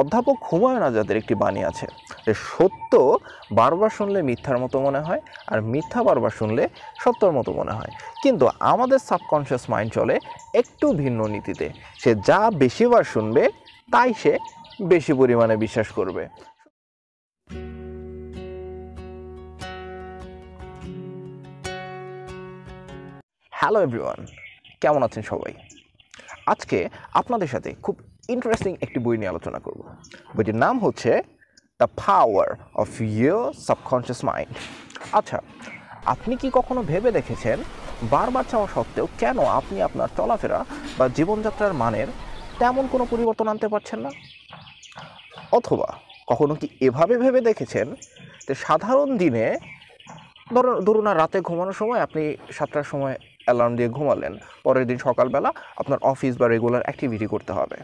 অধ্যাপক হুমায়ুন আজাদের একটি বাণী আছে যে সত্য বারবার শুনলে মিথ্যার মতো মনে হয় আর মিথ্যা বারবার শুনলে সত্যর মতো মনে হয়। কিন্তু আমাদের সাবকনশিয়াস মাইন্ড চলে একটু ভিন্ন নীতিতে। সে যা বেশিবার শুনবে, তাই সে বেশি পরিমাণে বিশ্বাস করবে। হ্যালো এভরিওয়ান, কেমন আছেন সবাই? আজকে আপনাদের সাথে খুব ইন্টারেস্টিং একটি বই নিয়ে আলোচনা করব। বইটির নাম হচ্ছে the power of your subconscious mind আচ্ছা আপনি কি কখনো ভেবে দেখেছেন বারবার চাওয়া সত্ত্বেও কেন আপনি আপনার চলাফেরা বা জীবনযাত্রার মানের তেমন কোনো পরিবর্তন আনতে পারছেন না? অথবা কখনো কি এভাবে ভেবে দেখেছেন যে সাধারণ দিনে ধরুন ধরুন রাতে ঘুমানোর সময় আপনি সাতটার সময় অ্যালার্ম দিয়ে ঘুমালেন, পরের দিন সকালবেলা আপনার অফিস বা রেগুলার অ্যাক্টিভিটি করতে হবে।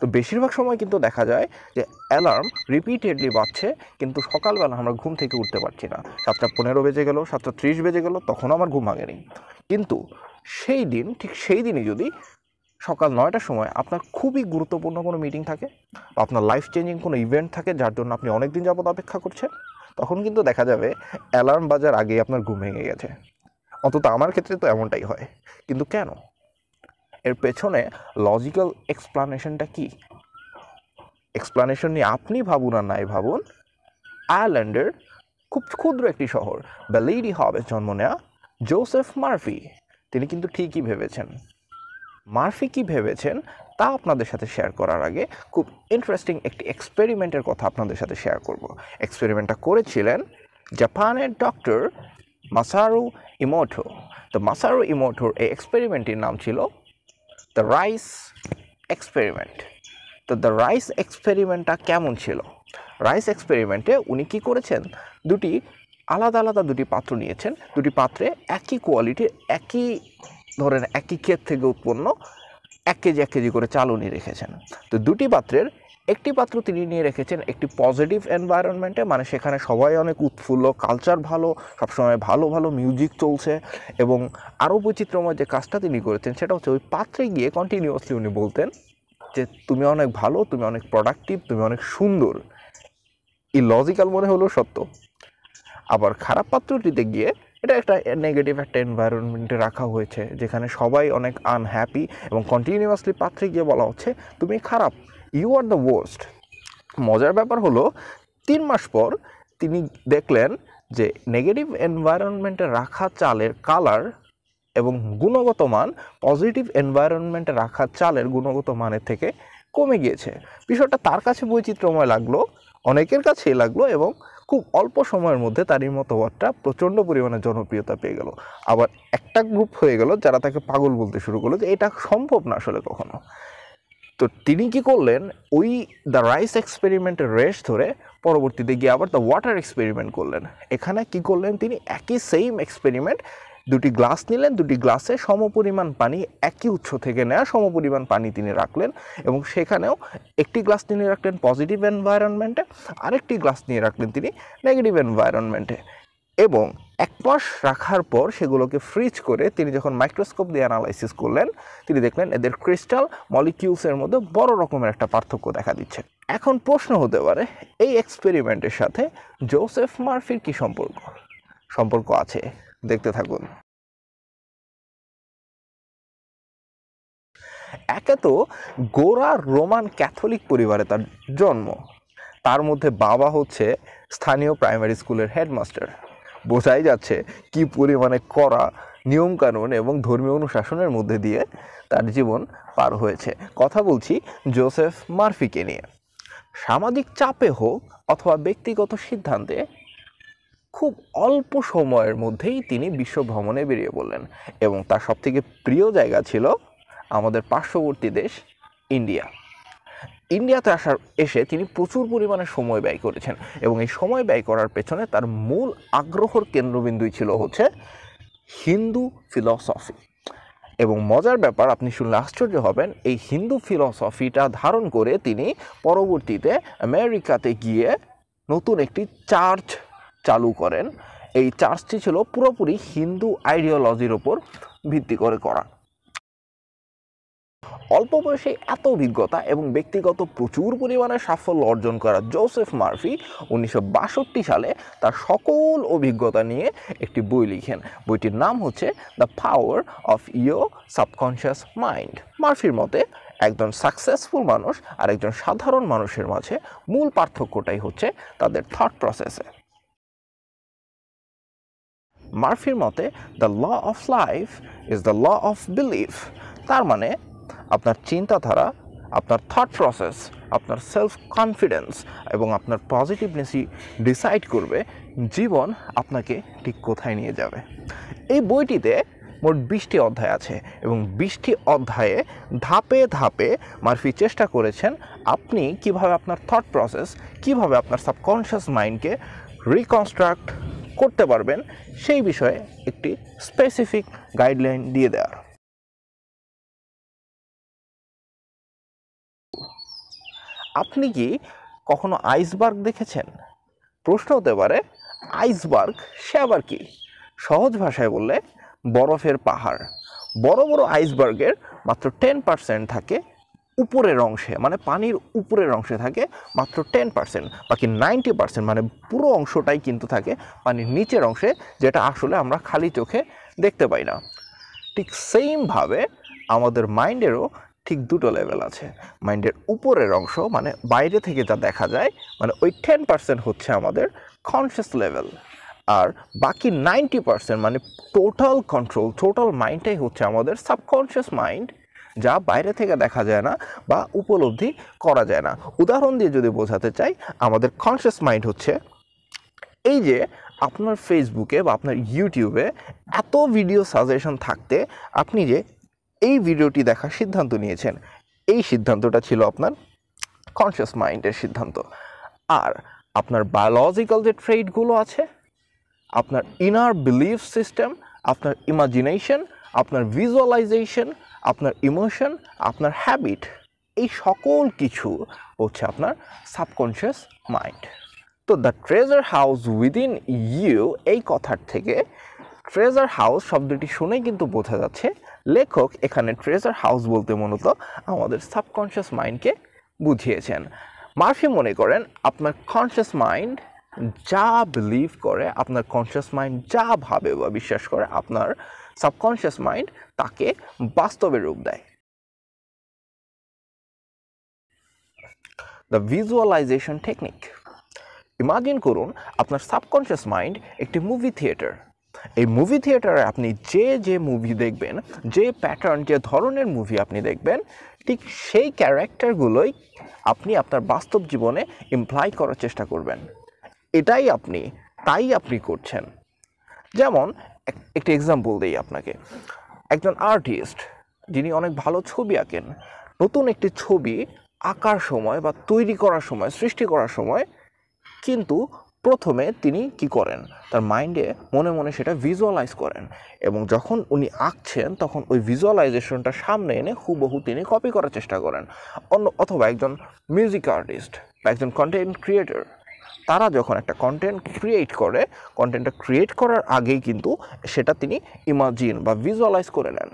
তো বেশিরভাগ সময় কিন্তু দেখা যায় যে অ্যালার্ম রিপিটেডলি বাজছে, কিন্তু সকালবেলা আমরা ঘুম থেকে উঠতে পারছি না। সাতটা পনেরো বেজে গেল, সাতটা ত্রিশ বেজে গেলো, তখনও আমার ঘুম ভাঙেনি। কিন্তু সেই দিন, ঠিক সেই দিনই যদি সকাল নয়টার সময় আপনার খুবই গুরুত্বপূর্ণ কোনো মিটিং থাকে বা আপনার লাইফ চেঞ্জিং কোনো ইভেন্ট থাকে যার জন্য আপনি অনেক দিন যাবত অপেক্ষা করছেন, তখন কিন্তু দেখা যাবে অ্যালার্ম বাজার আগেই আপনার ঘুম ভেঙে গেছে। অন্তত আমার ক্ষেত্রে তো এমনটাই হয়। কিন্তু কেন? এর পেছনে লজিক্যাল এক্সপ্লানেশনটা কি? এক্সপ্লানেশন নিয়ে আপনি ভাবুন আর নাই ভাবুন আয়ারল্যান্ডের খুব ক্ষুদ্র একটি শহর বেলেইডি হবে জন্ম নেয়া জোসেফ মার্ফি তিনি কিন্তু ঠিকই ভেবেছেন। মার্ফি কি ভেবেছেন? তা আপনাদের সাথে শেয়ার করার আগে খুব ইন্টারেস্টিং একটি এক্সপেরিমেন্টের কথা আপনাদের সাথে শেয়ার করব। এক্সপেরিমেন্টটা করেছিলেন জাপানের ডক্টর মাসারু ইমোটো তো মাসারু ইমোটোর এই এক্সপেরিমেন্টটির নাম ছিল দ্য রাইস এক্সপেরিমেন্ট তো দ্য রাইস এক্সপেরিমেন্টটা কেমন ছিল? রাইস এক্সপেরিমেন্টে উনি কী করেছেন? দুটি আলাদা আলাদা দুটি পাত্র নিয়েছেন। দুটি পাত্রে একই কোয়ালিটির একই ধরেন একই ক্ষেত থেকে উৎপন্ন, এক কেজি এক কেজি করে চাল উনি রেখেছেন। তো দুটি পাত্রের একটি পাত্র তিনি নিয়ে রেখেছেন একটি পজিটিভ এনভায়রনমেন্টে মানে সেখানে সবাই অনেক উৎফুল্ল কালচার ভালো, সবসময় ভালো ভালো মিউজিক চলছে এবং আরও বৈচিত্র্যময় যে কাজটা তিনি করেছেন সেটা হচ্ছে ওই পাত্রে গিয়ে কন্টিনিউয়াসলি উনি বলতেন যে, তুমি অনেক ভালো, তুমি অনেক প্রোডাক্টিভ তুমি অনেক সুন্দর। এই লজিক্যাল মনে হলো সত্য। আবার খারাপ পাত্রটিতে গিয়ে এটা একটা নেগেটিভ একটা এনভায়রনমেন্টে রাখা হয়েছে, যেখানে সবাই অনেক আনহ্যাপি এবং কন্টিনিউয়াসলি পাত্রে গিয়ে বলা হচ্ছে, তুমি খারাপ। ইউ আর দ্য ওয়ার্স্ট মজার ব্যাপার হলো, তিন মাস পর তিনি দেখলেন যে নেগেটিভ এনভায়রনমেন্টে রাখা চালের কালার এবং গুণগত মান পজিটিভ এনভায়রনমেন্টে রাখা চালের গুণগত মানের থেকে কমে গিয়েছে। বিষয়টা তার কাছে বৈচিত্র্যময় লাগল, অনেকের কাছেই লাগল এবং খুব অল্প সময়ের মধ্যে তার এই মতবাদটা প্রচণ্ড পরিমাণে জনপ্রিয়তা পেয়ে গেল। আবার একটা গ্রুপ হয়ে গেল যারা তাকে পাগল বলতে শুরু করল যে এটা সম্ভব না আসলে কখনো। তো তিনি কি করলেন? ওই দ্য রাইস এক্সপেরিমেন্টের রেস ধরে পরবর্তীতে গিয়ে আবার দ্য ওয়াটার এক্সপেরিমেন্ট করলেন। এখানে কি করলেন তিনি? একই সেম এক্সপেরিমেন্ট দুটি গ্লাস নিলেন, দুটি গ্লাসে সমপরিমাণ পানি একই উৎস থেকে নেওয়া সমপরিমাণ পানি তিনি রাখলেন এবং সেখানেও একটি গ্লাস তিনি রাখলেন পজিটিভ এনভায়রনমেন্টে আরেকটি গ্লাস নিয়ে রাখলেন তিনি নেগেটিভ এনভায়রনমেন্টে এবং এক মাস রাখার পর সেগুলোকে ফ্রিজ করে তিনি যখন মাইক্রোস্কোপ দিয়ে অ্যানালাইসিস করলেন, তিনি দেখলেন এদের ক্রিস্টাল মলিকিউলসের মধ্যে বড় রকমের একটা পার্থক্য দেখা দিচ্ছে। এখন প্রশ্ন হতে পারে, এই এক্সপেরিমেন্টের সাথে জোসেফ মার্ফির কি সম্পর্ক? সম্পর্ক আছে, দেখতে থাকুন। একে তো গোরা রোমান ক্যাথলিক পরিবারে তার জন্ম। তার মধ্যে বাবা হচ্ছে স্থানীয় প্রাইমারি স্কুলের হেডমাস্টার বোঝাই যাচ্ছে কি পরিমাণে করা নিয়মকানুন এবং ধর্মীয় অনুশাসনের মধ্যে দিয়ে তার জীবন পার হয়েছে। কথা বলছি জোসেফ মার্ফিকে নিয়ে। সামাজিক চাপে হোক অথবা ব্যক্তিগত সিদ্ধান্তে, খুব অল্প সময়ের মধ্যেই তিনি বিশ্ব ভ্রমণে বেরিয়ে পড়লেন এবং তার সবথেকে প্রিয় জায়গা ছিল আমাদের পার্শ্ববর্তী দেশ ইন্ডিয়া। ইন্ডিয়াতে আসার, এসে তিনি প্রচুর পরিমাণে সময় ব্যয় করেছেন এবং এই সময় ব্যয় করার পেছনে তার মূল আগ্রহর কেন্দ্রবিন্দুই ছিল হচ্ছে হিন্দু ফিলসফি। এবং মজার ব্যাপার, আপনি শুনলে আশ্চর্য হবেন, এই হিন্দু ফিলসফিটা ধারণ করে তিনি পরবর্তীতে আমেরিকাতে গিয়ে নতুন একটি চার্চ চালু করেন। এই চার্চটি ছিল পুরোপুরি হিন্দু আইডিওলজির ওপর ভিত্তি করে করা। অল্প বয়সে এত অভিজ্ঞতা এবং ব্যক্তিগত প্রচুর পরিমাণে সাফল্য অর্জন করা জোসেফ মার্ফি উনিশশো বাষট্টি সালে তার সকল অভিজ্ঞতা নিয়ে একটি বই লিখেন। বইটির নাম হচ্ছে the power of your subconscious mind মার্ফির মতে, একজন সাকসেসফুল মানুষ আর একজন সাধারণ মানুষের মাঝে মূল পার্থক্যটাই হচ্ছে তাদের থট প্রসেসে মার্ফির মতে, the law of life is the law of belief তার মানে আপনার চিন্তাধারা, আপনার থট প্রসেস আপনার সেলফ কনফিডেন্স এবং আপনার পজিটিভনেসই ডিসাইড করবে জীবন আপনাকে ঠিক কোথায় নিয়ে যাবে। এই বইটিতে মোট বিশটি অধ্যায় আছে এবং বিশটি অধ্যায়ে ধাপে ধাপে মার্ফি চেষ্টা করেছেন আপনি কীভাবে আপনার থট প্রসেস কীভাবে আপনার সাবকনশিয়াস মাইন্ডকে রিকনস্ট্রাক্ট করতে পারবেন সেই বিষয়ে একটি স্পেসিফিক গাইডলাইন দিয়ে দেওয়ার। আপনি কি কখনো আইসবার্গ দেখেছেন? প্রশ্ন হতে পারে, আইসবার্গ সে আবার কি? সহজ ভাষায় বললে, বরফের পাহাড়। বড় বড় আইসবার্গের মাত্র টেন পার্সেন্ট থাকে উপরের অংশে মানে পানির উপরের অংশে থাকে মাত্র টেন পার্সেন্ট বাকি নাইনটি পার্সেন্ট মানে পুরো অংশটাই কিন্তু থাকে পানির নিচের অংশে, যেটা আসলে আমরা খালি চোখে দেখতে পাই না। ঠিক সেমভাবে আমাদের মাইন্ডেরও ঠিক দুটো লেভেল আছে। মাইন্ডের উপরের অংশ মানে বাইরে থেকে যা দেখা যায় মানে ওই টেন পার্সেন্ট হচ্ছে আমাদের কনসিয়াস লেভেল আর বাকি নাইনটি পার্সেন্ট মানে টোটাল কন্ট্রোল টোটাল মাইন্ডটাই হচ্ছে আমাদের সাবকনসিয়াস মাইন্ড যা বাইরে থেকে দেখা যায় না বা উপলব্ধি করা যায় না। উদাহরণ দিয়ে যদি বোঝাতে চাই, আমাদের কনসিয়াস মাইন্ড হচ্ছে এই যে আপনার ফেসবুকে বা আপনার ইউটিউবে এত ভিডিও সাজেশন থাকতে আপনি যে এই ভিডিওটি দেখার সিদ্ধান্ত নিয়েছেন। এই সিদ্ধান্তটা ছিল আপনার কনসিয়াস মাইন্ডের সিদ্ধান্ত। আর আপনার বায়োলজিক্যাল যে ট্রেডগুলো আছে, আপনার ইনার বিলিফ সিস্টেম আপনার ইমাজিনেশন আপনার ভিজুয়ালাইজেশন আপনার ইমোশন আপনার হ্যাবিট এই সকল কিছু হচ্ছে আপনার সাবকনশিয়াস মাইন্ড তো the treasure house within you এই কথার থেকে ট্রেজার হাউস শব্দটি শুনেই কিন্তু বোঝা যাচ্ছে লেখক এখানে ট্রেজার হাউস বলতে মূলত আমাদের সাবকনশিয়াস মাইন্ডকে বুঝিয়েছেন। মার্ফি মনে করেন, আপনার কনসিয়াস মাইন্ড যা বিলিভ করে, আপনার কনসিয়াস মাইন্ড যা ভাবে বা বিশ্বাস করে, আপনার সাবকনশিয়াস মাইন্ড তাকে বাস্তবে রূপ দেয়। দ্য ভিজুয়ালাইজেশন টেকনিক ইমাজিন করুন, আপনার সাবকনশিয়াস মাইন্ড একটি মুভি থিয়েটার এই মুভি থিয়েটারে আপনি যে যে মুভি দেখবেন, যে প্যাটার্ন যে ধরনের মুভি আপনি দেখবেন, ঠিক সেই ক্যারেক্টারগুলোই আপনি আপনার বাস্তব জীবনে ইমপ্লাই করার চেষ্টা করবেন। এটাই আপনি, তাই আপনি করছেন। যেমন, এক- একটি এক্সাম্পল দিই আপনাকে। একজন আর্টিস্ট যিনি অনেক ভালো ছবি আঁকেন, নতুন একটি ছবি আঁকার সময় বা তৈরি করার সময়, সৃষ্টি করার সময় কিন্তু প্রথমে তিনি কি করেন? তার মাইন্ডে মনে মনে সেটা ভিজুয়ালাইজ করেন এবং যখন উনি আঁকছেন, তখন ওই ভিজুয়ালাইজেশনটা সামনে এনে হুবহু তিনি কপি করার চেষ্টা করেন। অন্য, অথবা একজন মিউজিক আর্টিস্ট বা একজন কন্টেন্ট ক্রিয়েটর তারা যখন একটা কন্টেন্ট ক্রিয়েট করে কন্টেন্টটা ক্রিয়েট করার আগেই কিন্তু সেটা তিনি ইমাজিন বা ভিজুয়ালাইজ করে নেন।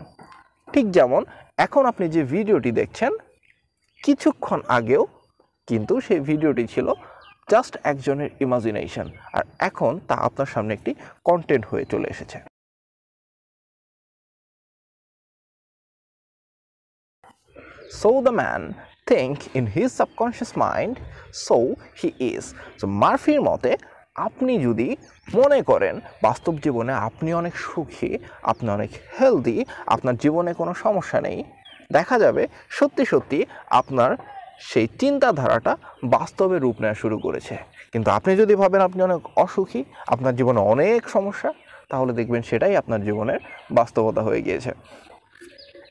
ঠিক যেমন, এখন আপনি যে ভিডিওটি দেখছেন, কিছুক্ষণ আগেও কিন্তু সেই ভিডিওটি ছিল জাস্ট একজনের ইমাজিনেশন আর এখন তা আপনার সামনে একটি কন্টেন্ট হয়ে চলে এসেছে So the man think in his subconscious mind, so he is. So মার্ফির মতে আপনি যদি মনে করেন বাস্তব জীবনে আপনি অনেক সুখী আপনি অনেক হেলদি আপনার জীবনে কোনো সমস্যা নেই দেখা যাবে সত্যি সত্যি আপনার সেই চিন্তাধারাটা বাস্তবে রূপ নেওয়া শুরু করেছে। কিন্তু আপনি যদি ভাবেন আপনি অনেক অসুখী, আপনার জীবনে অনেক সমস্যা, তাহলে দেখবেন সেটাই আপনার জীবনের বাস্তবতা হয়ে গিয়েছে।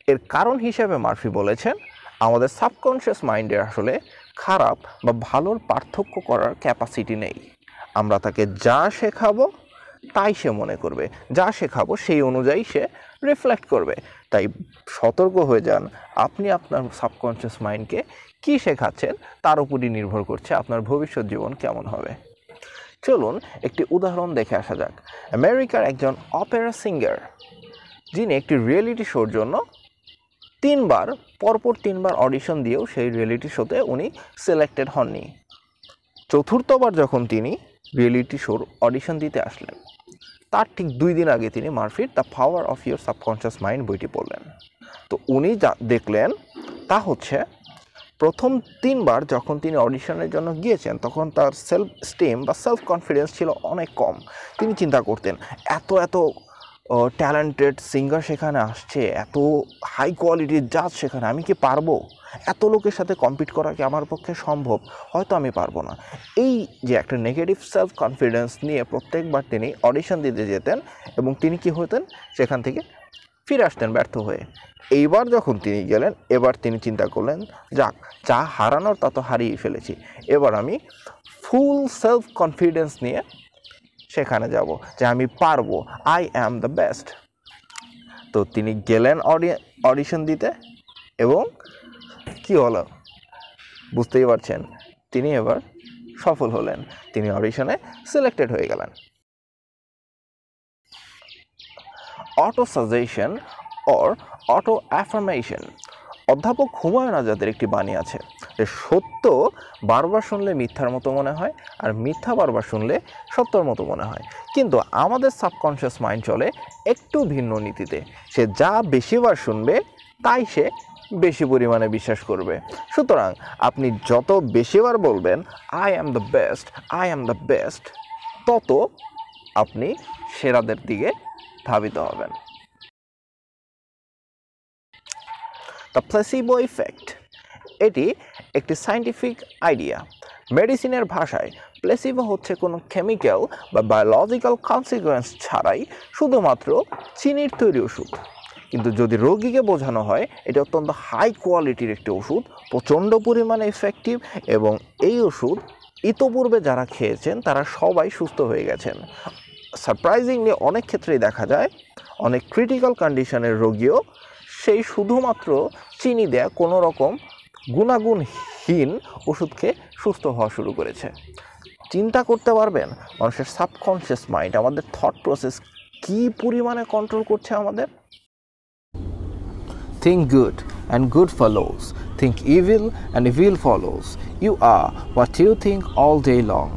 এর কারণ হিসেবে মার্ফি বলেছেন, আমাদের সাবকনশিয়াস মাইন্ডের আসলে খারাপ বা ভালোর পার্থক্য করার ক্যাপাসিটি নেই। আমরা তাকে যা শেখাবো, তাই সে মনে করবে। যা শেখাবো, সেই অনুযায়ী সে রিফ্লেক্ট করবে। তাই সতর্ক হয়ে যান। আপনি আপনার সাবকনশিয়াস মাইন্ডকে কী শেখাচ্ছেন তার উপরই নির্ভর করছে আপনার ভবিষ্যৎ জীবন কেমন হবে। চলুন একটি উদাহরণ দেখে আসা যাক। আমেরিকার একজন অপেরা সিঙ্গার যিনি একটি রিয়েলিটি শোর জন্য তিনবার, পরপর তিনবার অডিশন দিয়েও সেই রিয়েলিটি শোতে উনি সিলেক্টেড হননি। চতুর্থবার যখন তিনি রিয়েলিটি শোর অডিশন দিতে আসলেন তার ঠিক দুই দিন আগে তিনি মার্ফির the power of your subconscious mind বইটি পড়লেন। তো উনি যা দেখলেন, তা হচ্ছে প্রথম তিনবার যখন তিনি অডিশনের জন্য গিয়েছেন, তখন তার সেলফ স্টেম বা সেলফ কনফিডেন্স ছিল অনেক কম। তিনি চিন্তা করতেন, এত এত ট্যালেন্টেড সিঙ্গার সেখানে আসছে, এত হাই কোয়ালিটির জাজ সেখানে, আমি কি পারব? এত লোকের সাথে কম্পিট করা কি আমার পক্ষে সম্ভব? হয়তো আমি পারব না। এই যে একটা নেগেটিভ সেলফ কনফিডেন্স নিয়ে প্রত্যেকবার তিনি অডিশন দিতে যেতেন এবং তিনি কি হতেন? সেখান থেকে ফিরে আসতেন ব্যর্থ হয়ে। এইবার যখন তিনি গেলেন, এবার তিনি চিন্তা করলেন, যাক, যা হারানোর তা তো হারিয়ে ফেলেছি। এবার আমি ফুল সেলফ কনফিডেন্স নিয়ে সেখানে যাব যে আমি পারব। আই অ্যাম দ্য বেস্ট তো তিনি গেলেন অডিশন দিতে এবং কি হলো? বুঝতেই পারছেন, তিনি এবার সফল হলেন। তিনি অডিশনে সিলেক্টেড হয়ে গেলেন। Auto suggestion or auto affirmation অধ্যাপক হুমায়ুন আজাদের একটি বাণী আছে, যে সত্য বারবার শুনলে মিথ্যার মতো মনে হয় আর মিথ্যা বারবার শুনলে সত্যর মতো মনে হয়। কিন্তু আমাদের সাবকনশিয়াস মাইন্ড চলে একটু ভিন্ন নীতিতে। সে যা বেশিবার শুনবে, তাই সে বেশি পরিমাণে বিশ্বাস করবে। সুতরাং আপনি যত বেশিবার বলবেন I am the best I am the best তত আপনি সেরাদের দিকে ধাবিত হবেন। দ্য প্লেসিবো ইফেক্ট এটি একটি সায়েন্টিফিক আইডিয়া মেডিসিনের ভাষায় প্লেসিবো হচ্ছে কোনো কেমিক্যাল বা বায়োলজিক্যাল কনসিকুয়েন্স ছাড়াই শুধুমাত্র চিনির তৈরি ওষুধ। কিন্তু যদি রোগীকে বোঝানো হয়, এটা অত্যন্ত হাই কোয়ালিটির একটি ওষুধ, প্রচণ্ড পরিমাণে ইফেক্টিভ এবং এই ওষুধ ইতোপূর্বে যারা খেয়েছেন, তারা সবাই সুস্থ হয়ে গেছেন। সারপ্রাইজিংলি অনেক ক্ষেত্রেই দেখা যায়, অনেক ক্রিটিক্যাল কন্ডিশনের রোগীও সেই শুধুমাত্র চিনি দেয়া কোনো রকম গুণাগুণহীন ওষুধ খেয়ে সুস্থ হওয়া শুরু করেছে। চিন্তা করতে পারবেন, মানুষের সাবকনশিয়াস মাইন্ড আমাদের থট প্রসেস কী পরিমাণে কন্ট্রোল করছে আমাদের? Think good and good follows. Think evil and evil follows. You are what you think all day long.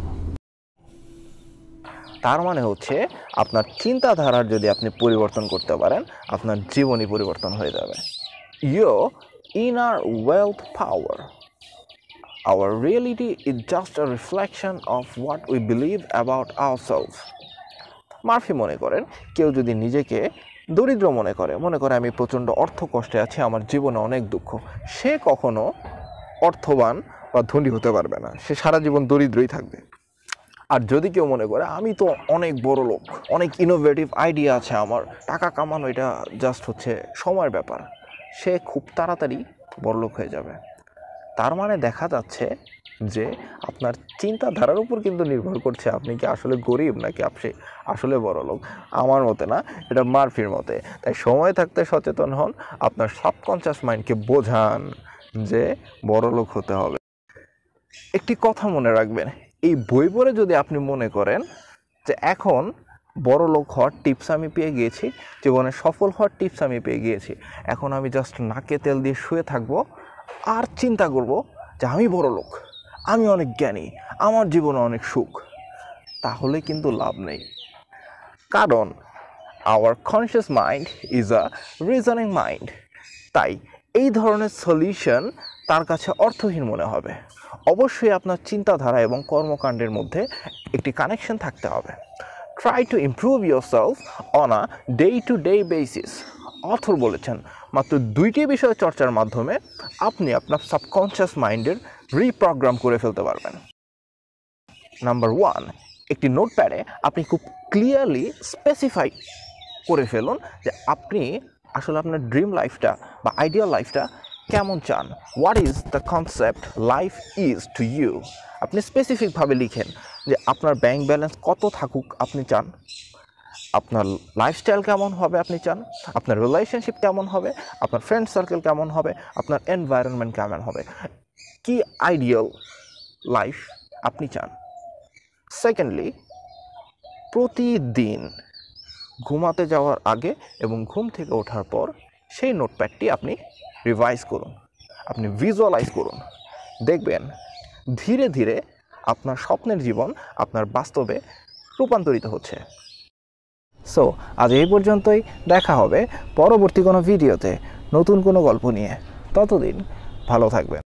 তার মানে হচ্ছে, আপনার চিন্তাধারার যদি আপনি পরিবর্তন করতে পারেন, আপনার জীবনই পরিবর্তন হয়ে যাবে your inner wealth power our reality is just a reflection of what we believe about our self Murphy মনে করেন, কেউ যদি নিজেকে দরিদ্র মনে করে মনে করে আমি প্রচণ্ড অর্থ কষ্টে আছি, আমার জীবনে অনেক দুঃখ, সে কখনো অর্থবান বা ধনী হতে পারবে না, সে সারা জীবন দরিদ্রই থাকবে। আর যদি কেউ মনে করে, আমি তো অনেক বড় লোক, অনেক ইনোভেটিভ আইডিয়া আছে আমার, টাকা কামানো এটা জাস্ট হচ্ছে সময়ের ব্যাপার, সে খুব তাড়াতাড়ি বড়লোক হয়ে যাবে। তার মানে দেখা যাচ্ছে যে আপনার চিন্তাধারার উপর কিন্তু নির্ভর করছে আপনি কি আসলে গরিব নাকি আপনি আসলে বড় লোক। আমার মতে না, এটা মারফির মতে। তাই সময় থাকতে সচেতন হন, আপনার সাবকনশিয়াস মাইন্ডকে বোঝান যে বড় লোক হতে হবে। একটি কথা মনে রাখবেন, এই বই পড়ে যদি আপনি মনে করেন যে এখন বড় লোক হওয়ার টিপস আমি পেয়ে গিয়েছি, জীবনে সফল হওয়ার টিপস আমি পেয়ে গিয়েছি, এখন আমি জাস্ট নাকে তেল দিয়ে শুয়ে থাকব আর চিন্তা করব যে আমি বড় লোক, আমি অনেক জ্ঞানী, আমার জীবনে অনেক সুখ। তাহলে কিন্তু লাভ নেই। কারণ our conscious mind is a reasoning mind তাই এই ধরনের সলিউশন তার কাছে অর্থহীন মনে হবে। অবশ্যই আপনার চিন্তাধারা এবং কর্মকাণ্ডের মধ্যে একটি কানেকশন থাকতে হবে। Try to improve your self on a day to day basis author বলেছেন মাত্র দুইটি বিষয় চর্চার মাধ্যমে আপনি আপনার সাবকনশিয়াস মাইন্ডের রিপ্রোগ্রাম করে ফেলতে পারবেন। নাম্বার ওয়ান একটি নোটপ্যাডে আপনি খুব ক্লিয়ারলি স্পেসিফাই করে ফেলুন যে আপনি আসলে আপনার ড্রিম লাইফটা বা আইডিয়াল লাইফটা কেমন চান। What is the concept life is to you আপনি স্পেসিফিকভাবে লিখেন যে আপনার ব্যাংক ব্যালেন্স কত থাকুক আপনি চান। আপনার লাইফস্টাইল কেমন হবে আপনি চান? আপনার রিলেশনশিপ কেমন হবে? আপনার ফ্রেন্ড সার্কেল কেমন হবে? আপনার এনভায়রনমেন্ট কেমন হবে? কি আইডিয়াল লাইফ আপনি চান? সেকেন্ডলি প্রতিদিন ঘুমাতে যাওয়ার আগে এবং ঘুম থেকে ওঠার পর সেই নোটপ্যাডটি আপনি রিভাইজ করুন। আপনি ভিজুয়ালাইজ করুন। দেখবেন ধীরে ধীরে আপনার স্বপ্নের জীবন আপনার বাস্তবে রূপান্তরিত হচ্ছে। সো আজ এই পর্যন্তই। দেখা হবে পরবর্তী কোনো ভিডিওতে নতুন কোনো গল্প নিয়ে। ততদিন ভালো থাকবেন।